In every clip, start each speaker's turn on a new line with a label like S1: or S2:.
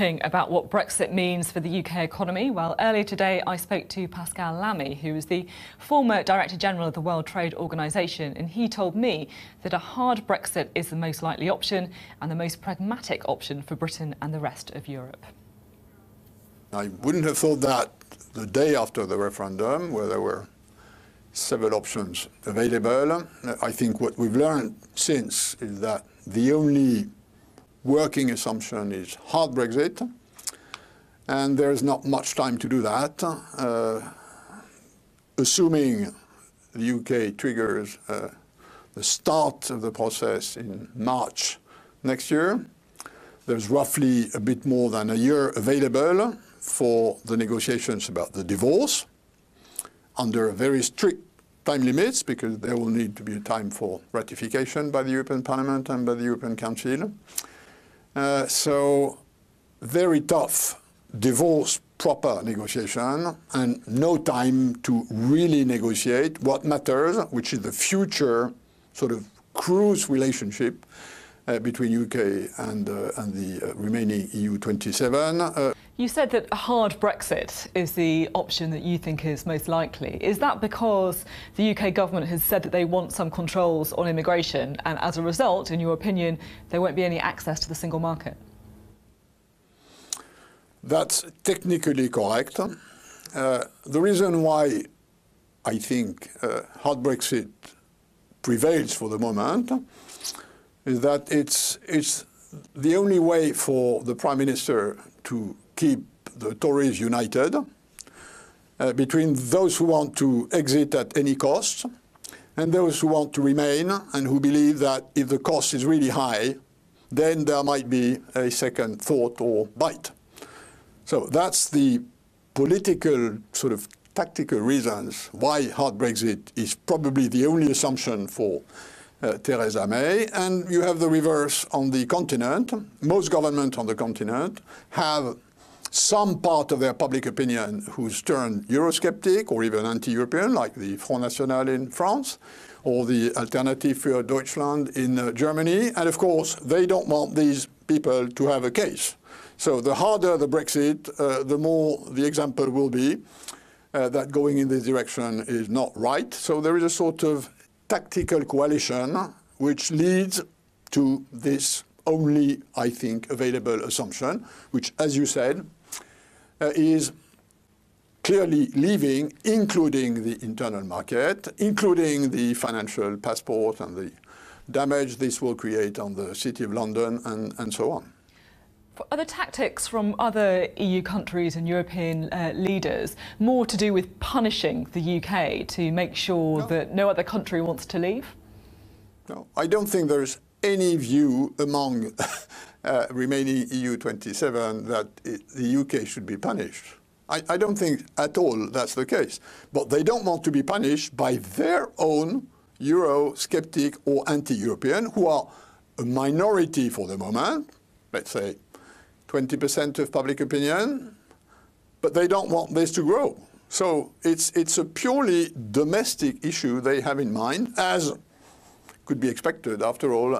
S1: talking about what Brexit means for the UK economy. Well, earlier today I spoke to Pascal Lamy, who is the former Director General of the World Trade Organization, and he told me that a hard Brexit is the most likely option and the most pragmatic option for Britain and the rest of Europe.
S2: I wouldn't have thought that the day after the referendum, where there were several options available. I think what we've learned since is that the only working assumption is hard Brexit, and there's not much time to do that. Uh, assuming the UK triggers uh, the start of the process in March next year, there's roughly a bit more than a year available for the negotiations about the divorce under very strict time limits because there will need to be a time for ratification by the European Parliament and by the European Council. Uh, so very tough divorce proper negotiation and no time to really negotiate what matters, which is the future sort of cruise relationship uh, between UK and, uh, and the uh, remaining EU 27.
S1: You said that a hard Brexit is the option that you think is most likely. Is that because the UK government has said that they want some controls on immigration, and as a result, in your opinion, there won't be any access to the single market?
S2: That's technically correct. Uh, the reason why I think uh, hard Brexit prevails for the moment is that it's, it's the only way for the Prime Minister to keep the Tories united uh, between those who want to exit at any cost and those who want to remain and who believe that if the cost is really high, then there might be a second thought or bite. So that's the political sort of tactical reasons why hard Brexit is probably the only assumption for uh, Theresa May. And you have the reverse on the continent. Most governments on the continent have some part of their public opinion who's turned Eurosceptic or even anti-European, like the Front National in France or the Alternative für Deutschland in uh, Germany. And of course, they don't want these people to have a case. So the harder the Brexit, uh, the more the example will be uh, that going in this direction is not right. So there is a sort of tactical coalition which leads to this only, I think, available assumption, which, as you said, is clearly leaving, including the internal market, including the financial passport and the damage this will create on the City of London and, and so on.
S1: Are the tactics from other EU countries and European uh, leaders more to do with punishing the UK to make sure no. that no other country wants to leave?
S2: No, I don't think there's any view among uh, remaining EU 27 that it, the UK should be punished. I, I, don't think at all that's the case. But they don't want to be punished by their own Euro-skeptic or anti-European, who are a minority for the moment, let's say 20% of public opinion, but they don't want this to grow. So it's, it's a purely domestic issue they have in mind, as could be expected. After all,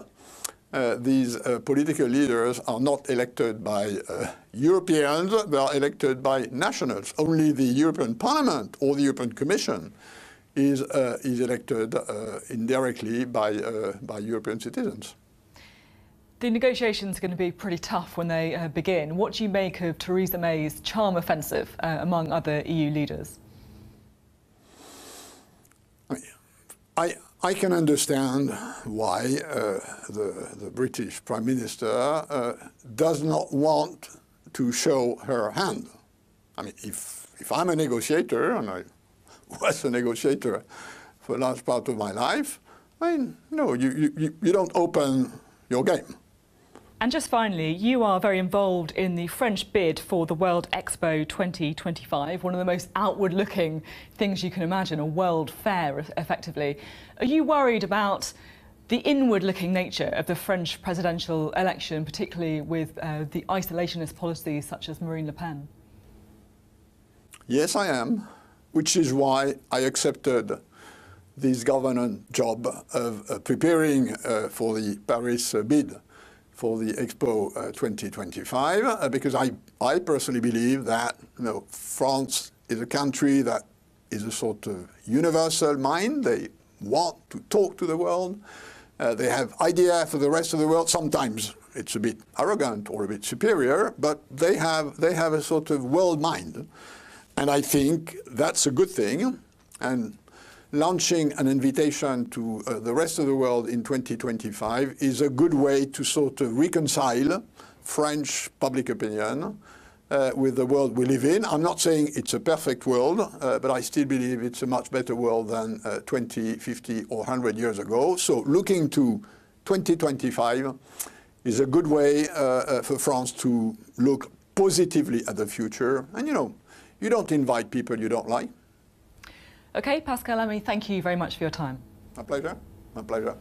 S2: uh, these uh, political leaders are not elected by uh, Europeans, they are elected by nationals. Only the European Parliament or the European Commission is, uh, is elected uh, indirectly by, uh, by European citizens.
S1: The negotiations are going to be pretty tough when they begin. What do you make of Theresa May's charm offensive among other EU leaders?
S2: I, I can understand why uh, the, the, British Prime Minister uh, does not want to show her hand. I mean, if, if I'm a negotiator, and I was a negotiator for a large part of my life, I mean, no, you, you, you don't open your game.
S1: And just finally, you are very involved in the French bid for the World Expo 2025, one of the most outward looking things you can imagine, a world fair, effectively. Are you worried about the inward looking nature of the French presidential election, particularly with uh, the isolationist policies such as Marine Le Pen?
S2: Yes, I am, which is why I accepted this government job of uh, preparing uh, for the Paris bid for the Expo uh, 2025 uh, because I, I personally believe that you know, France is a country that is a sort of universal mind. They want to talk to the world. Uh, they have idea for the rest of the world. Sometimes it's a bit arrogant or a bit superior, but they have, they have a sort of world mind. And I think that's a good thing. And launching an invitation to uh, the rest of the world in 2025 is a good way to sort of reconcile French public opinion uh, with the world we live in. I'm not saying it's a perfect world, uh, but I still believe it's a much better world than uh, 20, 50 or 100 years ago. So looking to 2025 is a good way uh, uh, for France to look positively at the future. And you know, you don't invite people you don't like.
S1: Okay, Pascal Lamy, thank you very much for your time.
S2: My pleasure. My pleasure.